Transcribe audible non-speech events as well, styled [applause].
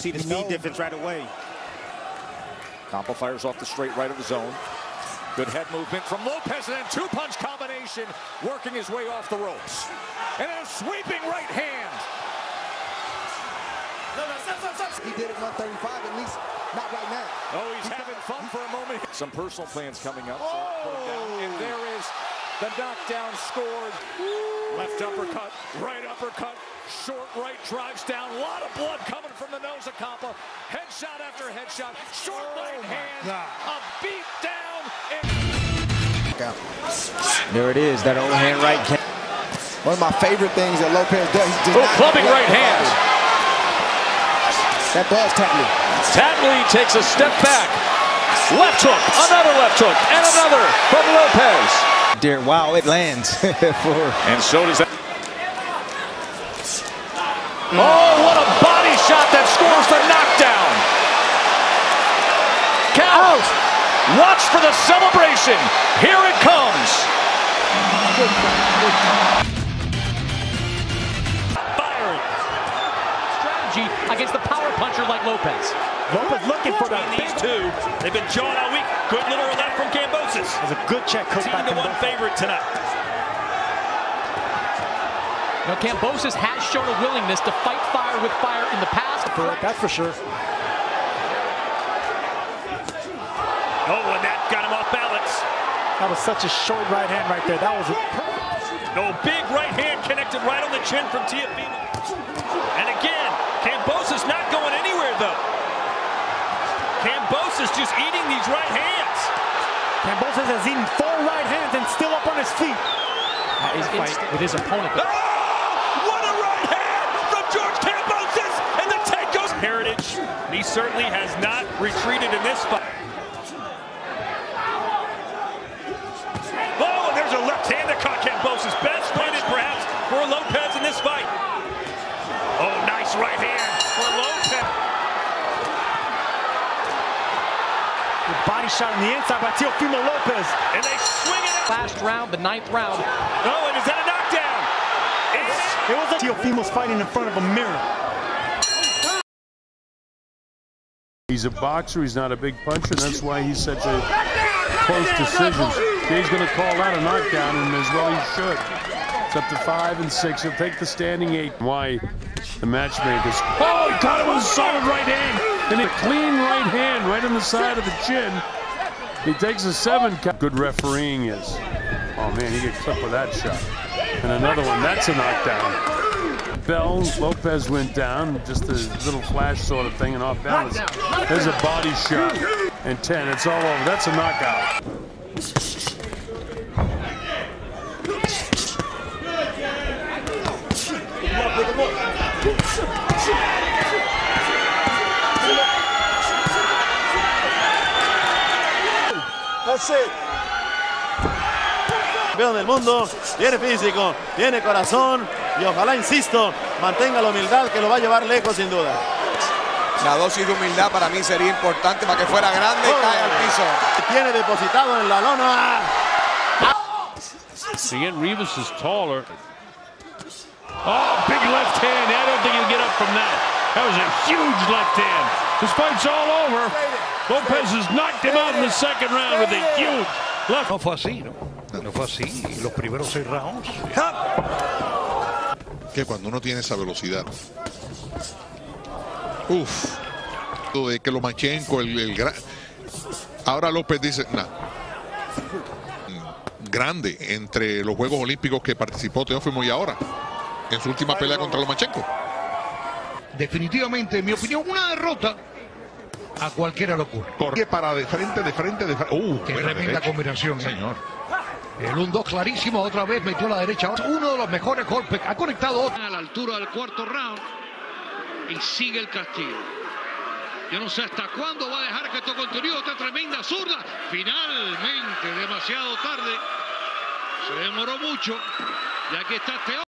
see the speed difference right away. Campa fires off the straight right of the zone. Good head movement from Lopez and then two-punch combination working his way off the ropes. And a sweeping right hand. He did it 135 at least, not right now. Oh, he's having fun for a moment. Some personal plans coming up. So put him down. Oh. And there is the knockdown scored. Left uppercut, right uppercut, short right drives down. A lot of blood coming from the nose of Campa. Headshot after headshot. Short Oh right hand. God. A beat down. And There it is, that overhand right. ca- One of my favorite things that Lopez does. He does Oh, clubbing right hand. That does Tatley. Tatley takes a step back. Left hook, another left hook, and another from Lopez. There, wow, it lands [laughs] for And so does that. Oh, what a body shot that scores the knockdown. Count. Watch for the celebration. Here it comes. firing. Strategy against the power puncher like Lopez. Lopez looking for that Between these two, they've been jawing all week. Good little left from Kambosos. That's a good check cook Team by to one Kambosos. favorite tonight. Now, Kambosos has shown a willingness to fight fire with fire in the past. That's for sure. Oh, and that got him off balance. That was such a short right hand right there. That was a No big right hand connected right on the chin from Teofimo. And again, Kambosos not going anywhere though. Kambosos just eating these right hands. Kambosos has eaten four right hands and still up on his feet. That is instant with his opponent. Oh, what a right hand from George Kambosos, and the take goes heritage. He certainly has not retreated in this fight. Oh, and there's a left hand that caught Kambosos. Best landed perhaps for Lopez in this fight. Oh, nice right hand for Lopez. Good body shot on the inside by Teofimo Lopez. And they swing it out. Last round, the ninth round. Oh, and is that a knockdown? It's It was like Teofimo's fighting in front of a mirror. He's a boxer. He's not a big puncher. And that's why he's such a close decisions. He's going to call that a knockdown, and as well he should. It's up to five and six. He'll take the standing eight. Why the matchmakers? Oh, he caught him with a solid right hand, and a clean right hand right on the side of the chin. He takes a seven. count. Good refereeing is. Oh man, he get clipped with that shot. And another one. That's a knockdown. Bell, Lopez went down, just a little flash sort of thing, and off balance. There's a body shot, and 10, it's all over. That's a knockout. Campeón del mundo, tiene físico, tiene corazón y ojalá, insisto, mantenga la humildad que lo va a llevar lejos sin duda. La dosis de humildad para mí sería importante para que fuera grande y cae al piso. Tiene depositado en la lona. Again, Rivas is taller. Oh, big left hand. I don't think he'll get up from that. That was a huge left hand. This fight's all over. Lopez has knocked him out in the second round with a huge left. No fue así, ¿no? No fue así. Los primeros seis rounds. que cuando uno tiene esa velocidad. Uf. De que Lomachenko, el, el gran. Ahora López dice, nah. Grande entre los Juegos Olímpicos que participó Teófimo y ahora. En su última pelea contra Lomachenko. Definitivamente, en mi opinión, una derrota a cualquiera lo ocurre. Corre para de frente, de frente, de frente. Uh, Qué tremenda derecha. combinación. ¿eh? Señor. El 1-2 clarísimo, otra vez metió la derecha. Uno de los mejores golpes. Ha conectado otro. a la altura del cuarto round y sigue el castigo. Yo no sé hasta cuándo va a dejar que esto continúe esta tremenda zurda. Finalmente, demasiado tarde. Se demoró mucho. Y aquí está Teo.